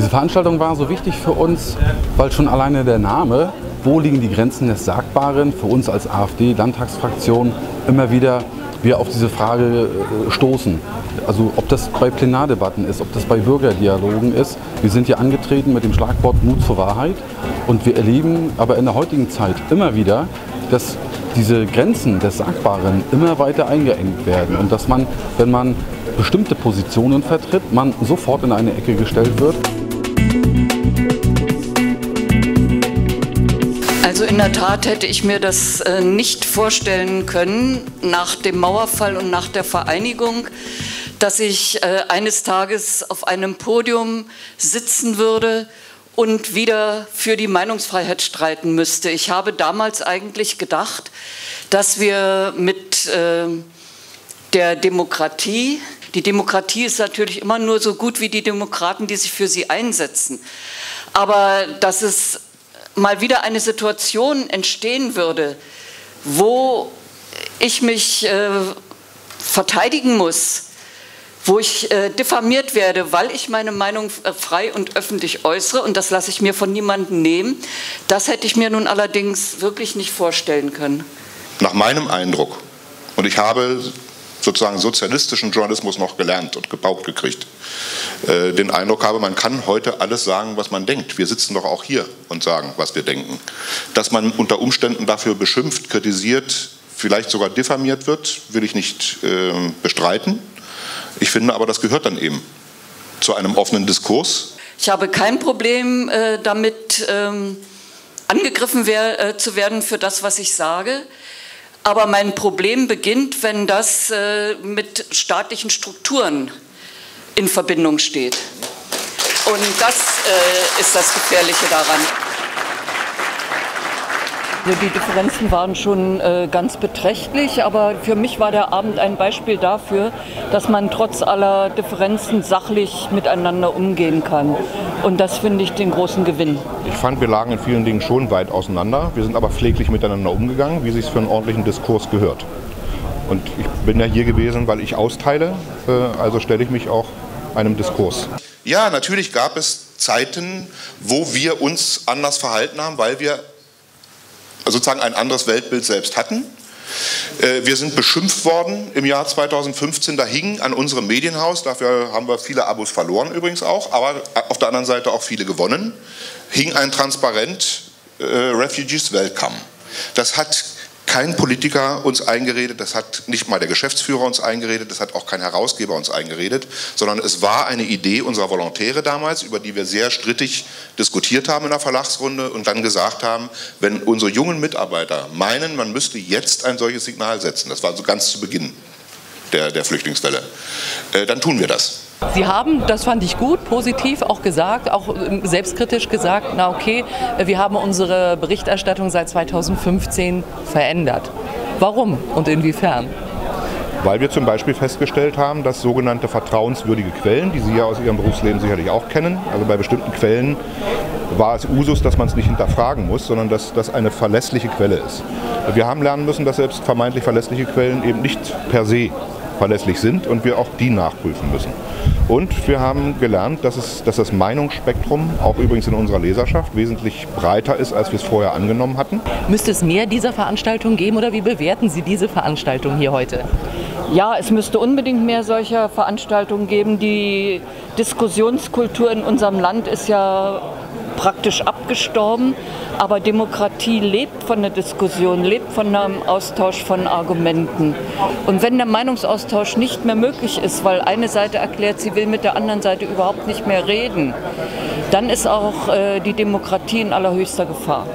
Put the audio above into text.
Veranstaltung war so wichtig für uns, weil schon alleine der Name, wo liegen die Grenzen des Sagbaren, für uns als AfD-Landtagsfraktion immer wieder wir auf diese Frage äh, stoßen. Also ob das bei Plenardebatten ist, ob das bei Bürgerdialogen ist. Wir sind hier angetreten mit dem Schlagwort Mut zur Wahrheit und wir erleben aber in der heutigen Zeit immer wieder, dass diese Grenzen des Sagbaren immer weiter eingeengt werden und dass man, wenn man bestimmte Positionen vertritt, man sofort in eine Ecke gestellt wird. Also in der Tat hätte ich mir das äh, nicht vorstellen können nach dem Mauerfall und nach der Vereinigung, dass ich äh, eines Tages auf einem Podium sitzen würde und wieder für die Meinungsfreiheit streiten müsste. Ich habe damals eigentlich gedacht, dass wir mit äh, der Demokratie, die Demokratie ist natürlich immer nur so gut wie die Demokraten, die sich für sie einsetzen, aber dass es mal wieder eine Situation entstehen würde, wo ich mich äh, verteidigen muss, wo ich äh, diffamiert werde, weil ich meine Meinung äh, frei und öffentlich äußere und das lasse ich mir von niemandem nehmen, das hätte ich mir nun allerdings wirklich nicht vorstellen können. Nach meinem Eindruck, und ich habe sozusagen sozialistischen Journalismus noch gelernt und gebaut gekriegt, äh, den Eindruck habe, man kann heute alles sagen, was man denkt. Wir sitzen doch auch hier und sagen, was wir denken. Dass man unter Umständen dafür beschimpft, kritisiert, vielleicht sogar diffamiert wird, will ich nicht äh, bestreiten. Ich finde aber, das gehört dann eben zu einem offenen Diskurs. Ich habe kein Problem äh, damit, ähm, angegriffen wer, äh, zu werden für das, was ich sage. Aber mein Problem beginnt, wenn das äh, mit staatlichen Strukturen in Verbindung steht. Und das äh, ist das Gefährliche daran. Also die Differenzen waren schon äh, ganz beträchtlich, aber für mich war der Abend ein Beispiel dafür, dass man trotz aller Differenzen sachlich miteinander umgehen kann. Und das finde ich den großen Gewinn. Ich fand, wir lagen in vielen Dingen schon weit auseinander. Wir sind aber pfleglich miteinander umgegangen, wie es sich für einen ordentlichen Diskurs gehört. Und ich bin ja hier gewesen, weil ich austeile, äh, also stelle ich mich auch einem Diskurs. Ja, natürlich gab es Zeiten, wo wir uns anders verhalten haben, weil wir sozusagen ein anderes Weltbild selbst hatten. Äh, wir sind beschimpft worden im Jahr 2015. Da hing an unserem Medienhaus, dafür haben wir viele Abos verloren übrigens auch, aber auf der anderen Seite auch viele gewonnen, hing ein Transparent äh, Refugees Welcome. Das hat kein Politiker uns eingeredet, das hat nicht mal der Geschäftsführer uns eingeredet, das hat auch kein Herausgeber uns eingeredet, sondern es war eine Idee unserer Volontäre damals, über die wir sehr strittig diskutiert haben in der Verlagsrunde und dann gesagt haben, wenn unsere jungen Mitarbeiter meinen, man müsste jetzt ein solches Signal setzen, das war so ganz zu Beginn der, der Flüchtlingswelle, äh, dann tun wir das. Sie haben, das fand ich gut, positiv auch gesagt, auch ähm, selbstkritisch gesagt, na okay, wir haben unsere Berichterstattung seit 2015 verändert. Warum und inwiefern? Weil wir zum Beispiel festgestellt haben, dass sogenannte vertrauenswürdige Quellen, die Sie ja aus Ihrem Berufsleben sicherlich auch kennen, also bei bestimmten Quellen war es Usus, dass man es nicht hinterfragen muss, sondern dass das eine verlässliche Quelle ist. Wir haben lernen müssen, dass selbst vermeintlich verlässliche Quellen eben nicht per se verlässlich sind und wir auch die nachprüfen müssen. Und wir haben gelernt, dass, es, dass das Meinungsspektrum, auch übrigens in unserer Leserschaft, wesentlich breiter ist, als wir es vorher angenommen hatten. Müsste es mehr dieser Veranstaltungen geben oder wie bewerten Sie diese Veranstaltung hier heute? Ja, es müsste unbedingt mehr solcher Veranstaltungen geben. Die Diskussionskultur in unserem Land ist ja praktisch abgestorben. Aber Demokratie lebt von der Diskussion, lebt von einem Austausch von Argumenten. Und wenn der Meinungsaustausch nicht mehr möglich ist, weil eine Seite erklärt, sie will mit der anderen Seite überhaupt nicht mehr reden, dann ist auch äh, die Demokratie in allerhöchster Gefahr.